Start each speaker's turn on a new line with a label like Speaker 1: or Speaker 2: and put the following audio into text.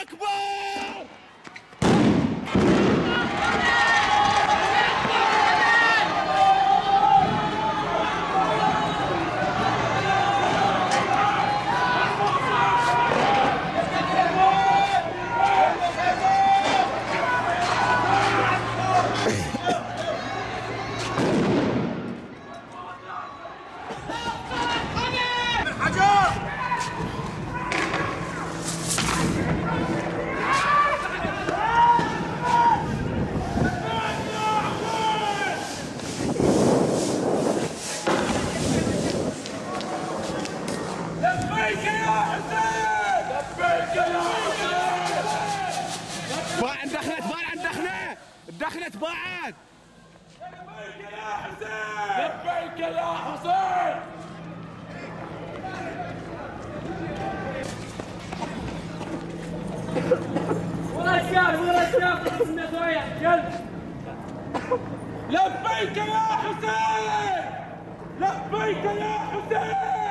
Speaker 1: Akbar! دخلت باع
Speaker 2: لبيك يا حسين
Speaker 3: لبيك يا حسين
Speaker 4: ولا شاف ولا شاف
Speaker 2: لبيك يا حسين! لبيك يا حسين!